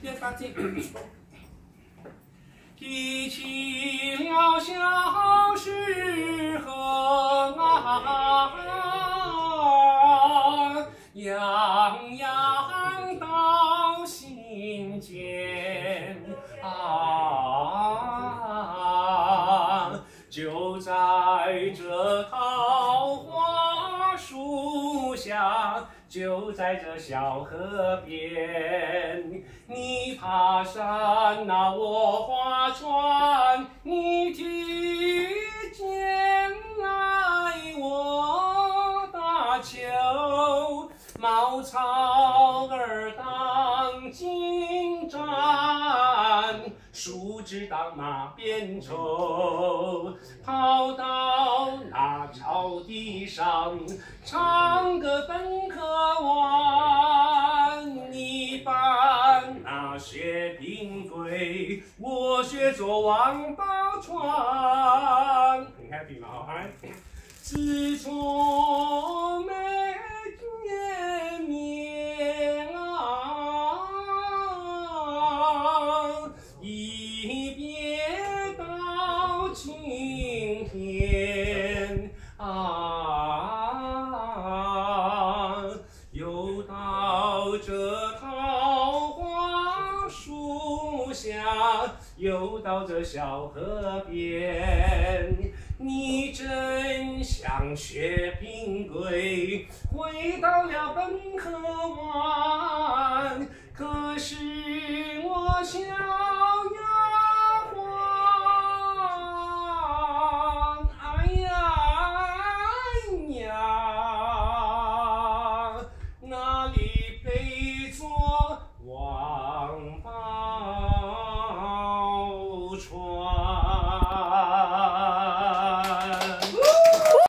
别担心。提起了小时候啊，样样到心间啊，就在这就在这小河边，你爬山那我划船，你踢毽来我打球，茅草儿当金盏，树枝当马鞭抽，跑到地上，唱个本科完，你扮那薛平贵，我学做王宝钏，自从没见面啊，一别到今天。桃花树下，游到这小河边，你真像薛平贵，回到了本科湾，可是我想